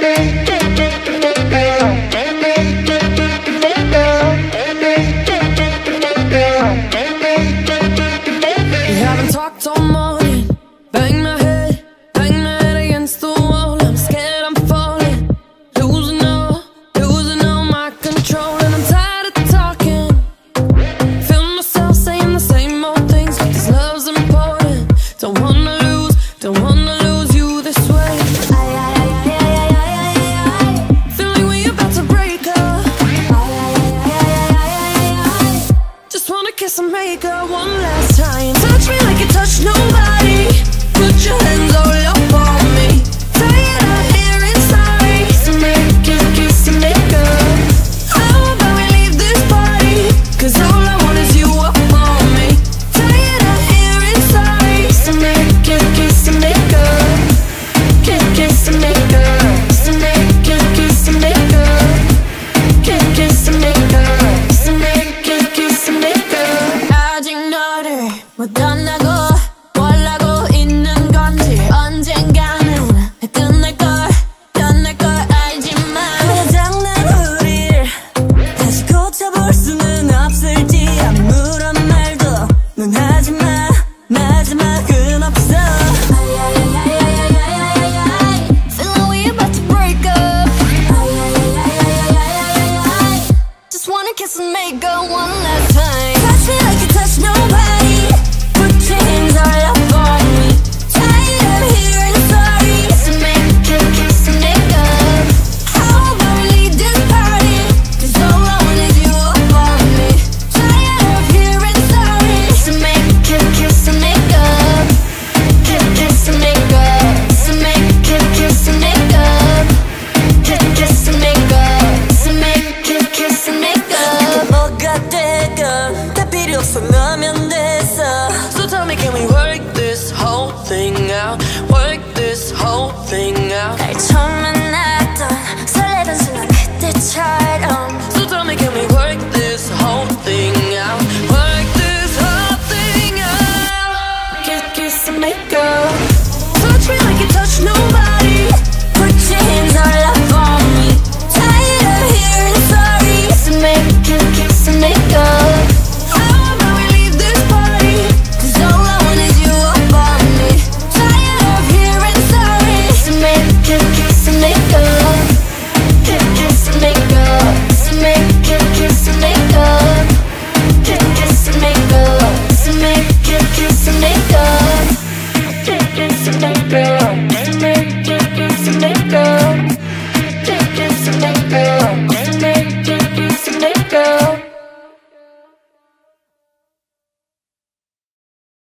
day. kiss and make up one last time. Touch me like you touch nobody. kiss and make go one last time. Touch me like you touch nobody. got that girl. 다 필요 없으면 됐어 So tell me can we work this whole thing out? Work this whole thing out. 날 처음 만났던